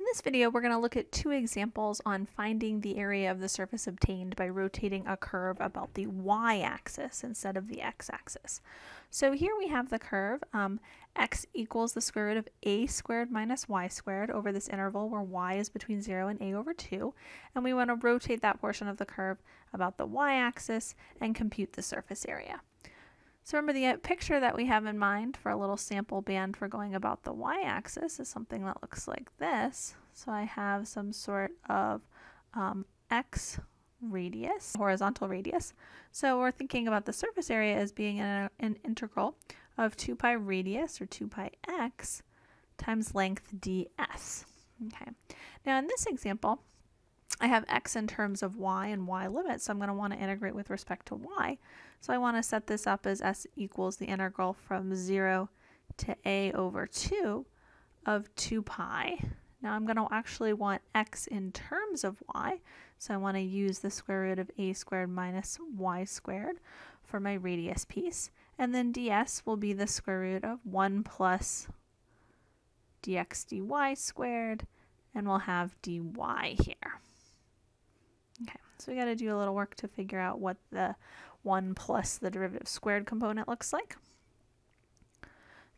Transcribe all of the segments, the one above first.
In this video, we're going to look at two examples on finding the area of the surface obtained by rotating a curve about the y-axis instead of the x-axis. So here we have the curve um, x equals the square root of a squared minus y squared over this interval where y is between 0 and a over 2. And we want to rotate that portion of the curve about the y-axis and compute the surface area. So remember the uh, picture that we have in mind for a little sample band for going about the y-axis is something that looks like this. So I have some sort of um, x radius, horizontal radius. So we're thinking about the surface area as being an, an integral of 2 pi radius or 2 pi x times length ds. Okay. Now in this example, I have x in terms of y and y limits, so I'm going to want to integrate with respect to y. So I want to set this up as s equals the integral from 0 to a over 2 of 2 pi. Now I'm going to actually want x in terms of y, so I want to use the square root of a squared minus y squared for my radius piece. And then ds will be the square root of 1 plus dx dy squared, and we'll have dy here. Okay, so we got to do a little work to figure out what the 1 plus the derivative squared component looks like.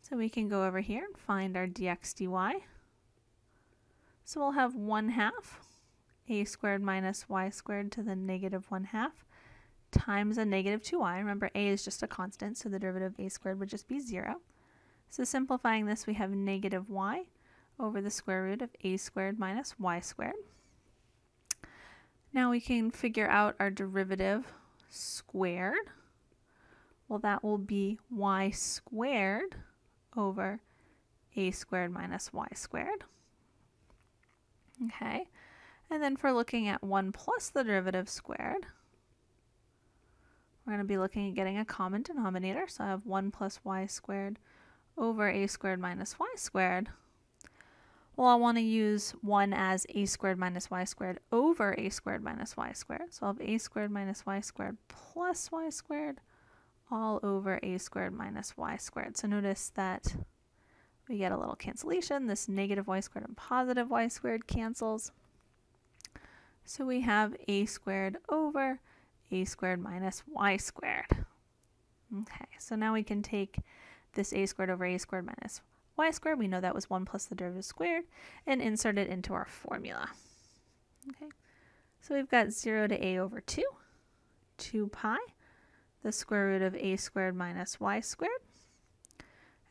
So we can go over here and find our dx dy. So we'll have 1 half a squared minus y squared to the negative 1 half times a negative 2y. Remember, a is just a constant, so the derivative of a squared would just be 0. So simplifying this, we have negative y over the square root of a squared minus y squared. Now we can figure out our derivative squared. Well, that will be y squared over a squared minus y squared. Okay, and then for looking at 1 plus the derivative squared, we're going to be looking at getting a common denominator. So I have 1 plus y squared over a squared minus y squared. Well, I want to use 1 as a squared minus y squared over a squared minus y squared. So I'll have a squared minus y squared plus y squared all over a squared minus y squared. So notice that we get a little cancellation. This negative y squared and positive y squared cancels. So we have a squared over a squared minus y squared. Okay, so now we can take this a squared over a squared minus y squared, we know that was 1 plus the derivative squared, and insert it into our formula. Okay, so we've got 0 to a over 2, 2 pi, the square root of a squared minus y squared,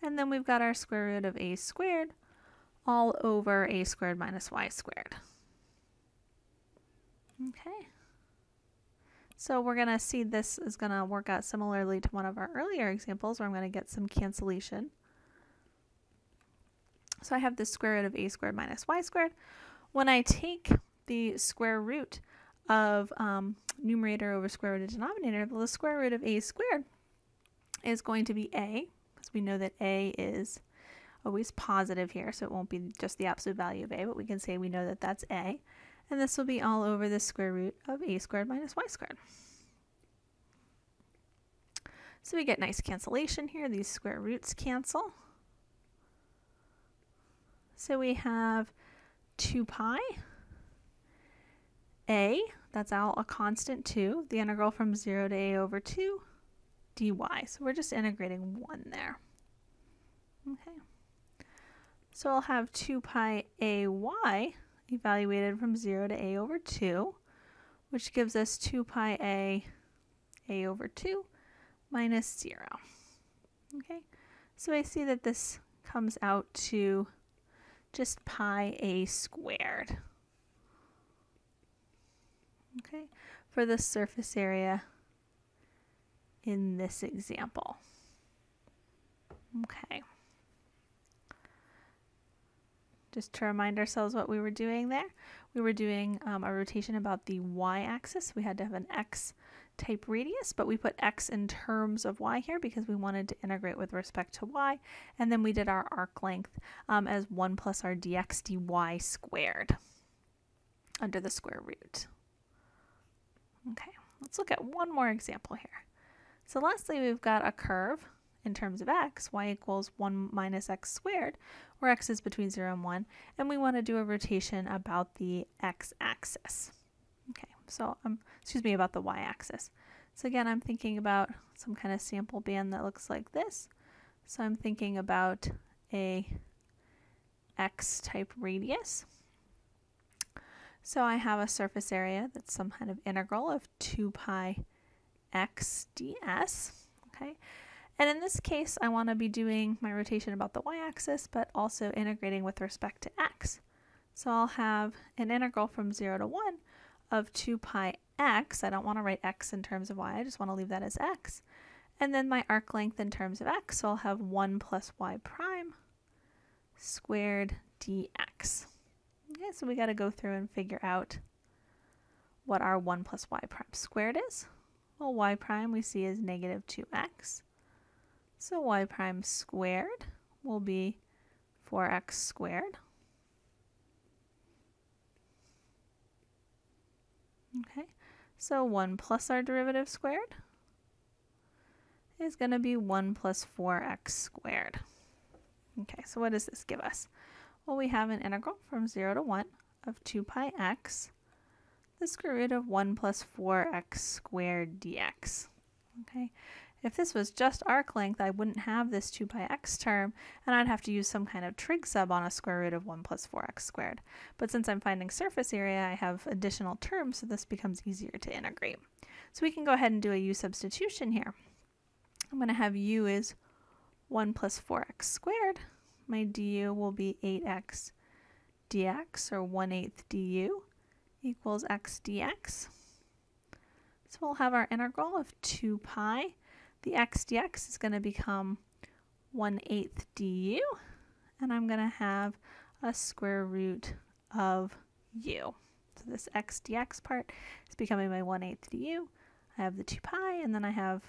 and then we've got our square root of a squared all over a squared minus y squared. Okay. So we're going to see this is going to work out similarly to one of our earlier examples where I'm going to get some cancellation. So I have the square root of a squared minus y squared. When I take the square root of um, numerator over square root of denominator, well, the square root of a squared is going to be a, because we know that a is always positive here, so it won't be just the absolute value of a, but we can say we know that that's a. And this will be all over the square root of a squared minus y squared. So we get nice cancellation here. These square roots cancel. So we have 2 pi a, that's all a constant 2, the integral from 0 to a over 2 dy. So we're just integrating 1 there. Okay. So I'll have 2 pi ay evaluated from 0 to a over 2, which gives us 2 pi a a over 2 minus 0. Okay, so I see that this comes out to just pi a squared. Okay, for the surface area in this example. Okay. Just to remind ourselves what we were doing there, we were doing um, a rotation about the y-axis. We had to have an x type radius, but we put x in terms of y here because we wanted to integrate with respect to y. And then we did our arc length um, as 1 plus our dx dy squared under the square root. Okay, let's look at one more example here. So lastly, we've got a curve in terms of x, y equals 1 minus x squared, where x is between 0 and 1, and we want to do a rotation about the x-axis. Okay, so, um, excuse me, about the y-axis. So again, I'm thinking about some kind of sample band that looks like this. So I'm thinking about a x-type radius. So I have a surface area that's some kind of integral of 2 pi x ds. Okay, and in this case, I want to be doing my rotation about the y-axis, but also integrating with respect to x. So I'll have an integral from 0 to 1 of 2 pi x. I don't want to write x in terms of y, I just want to leave that as x. And then my arc length in terms of x, so I'll have 1 plus y prime squared dx. Okay, so we got to go through and figure out what our 1 plus y prime squared is. Well, y prime we see is negative 2x. So y prime squared will be 4x squared. Okay, so 1 plus our derivative squared is going to be 1 plus 4x squared. Okay, so what does this give us? Well, we have an integral from 0 to 1 of 2 pi x, the square root of 1 plus 4x squared dx. Okay, if this was just arc length, I wouldn't have this 2 pi x term, and I'd have to use some kind of trig sub on a square root of 1 plus 4x squared. But since I'm finding surface area, I have additional terms, so this becomes easier to integrate. So we can go ahead and do a u substitution here. I'm going to have u is 1 plus 4x squared. My du will be 8x dx, or 1 8th du, equals x dx. So we'll have our integral of 2 pi the x dx is going to become 1 8th du, and I'm going to have a square root of u. So this x dx part is becoming my 1 8th du. I have the 2 pi, and then I have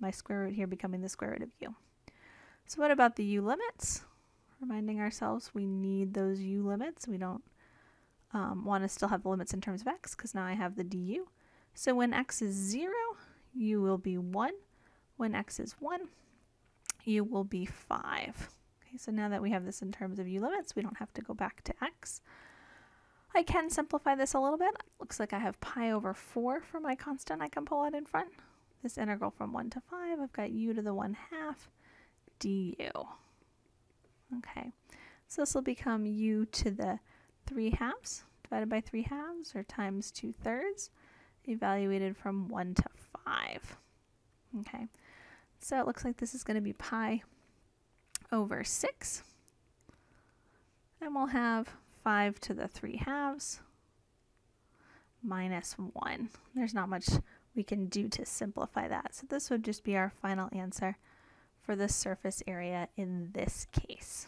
my square root here becoming the square root of u. So what about the u limits? Reminding ourselves we need those u limits. We don't um, want to still have the limits in terms of x because now I have the du. So when x is 0, u will be 1. When x is 1, u will be 5. Okay, so now that we have this in terms of u limits, we don't have to go back to x. I can simplify this a little bit. It Looks like I have pi over 4 for my constant I can pull out in front. This integral from 1 to 5, I've got u to the 1 half du. Okay, so this will become u to the 3 halves divided by 3 halves, or times 2 thirds, evaluated from 1 to 5. Okay, so it looks like this is going to be pi over 6. And we'll have 5 to the 3 halves minus 1. There's not much we can do to simplify that. So this would just be our final answer for the surface area in this case.